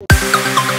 Música